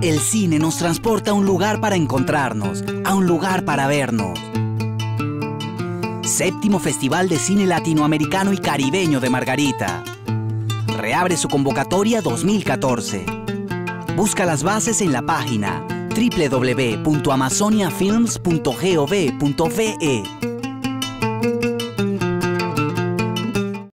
El cine nos transporta a un lugar para encontrarnos, a un lugar para vernos. Séptimo Festival de Cine Latinoamericano y Caribeño de Margarita. Reabre su convocatoria 2014. Busca las bases en la página www.amazoniafilms.gov.ve.